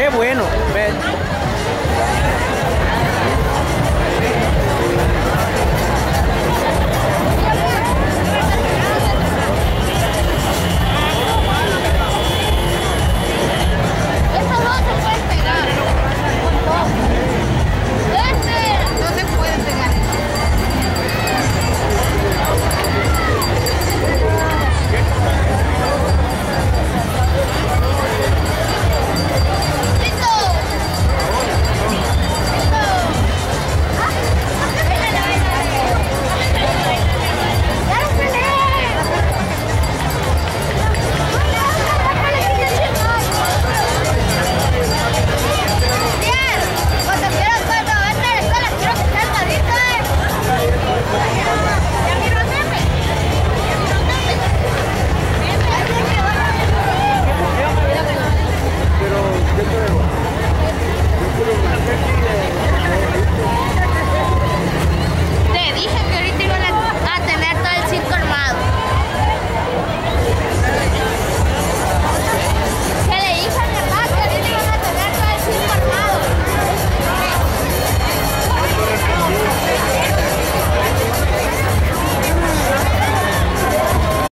Qué bueno. Ven.